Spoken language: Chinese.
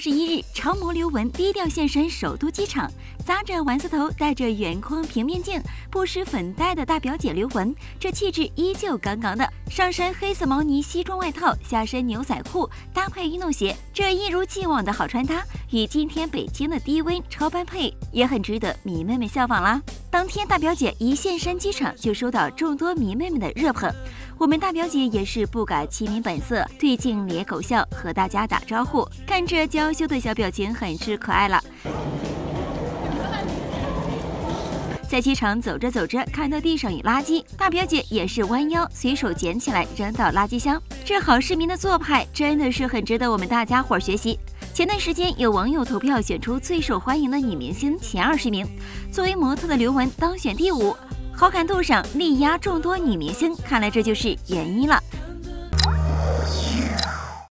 十一日，超模刘雯低调现身首都机场，扎着丸子头，戴着圆框平面镜，不施粉黛的大表姐刘雯，这气质依旧杠杠的。上身黑色毛呢西装外套，下身牛仔裤，搭配运动鞋，这一如既往的好穿搭，与今天北京的低温超般配，也很值得迷妹们效仿啦。当天大表姐一现身机场，就收到众多迷妹们的热捧。我们大表姐也是不改其名本色，对镜咧口笑，和大家打招呼。看这娇羞的小表情，很是可爱了。在机场走着走着，看到地上有垃圾，大表姐也是弯腰随手捡起来扔到垃圾箱。这好市民的做派真的是很值得我们大家伙儿学习。前段时间有网友投票选出最受欢迎的女明星前二十名，作为模特的刘雯当选第五。好感度上力压众多女明星，看来这就是原因了。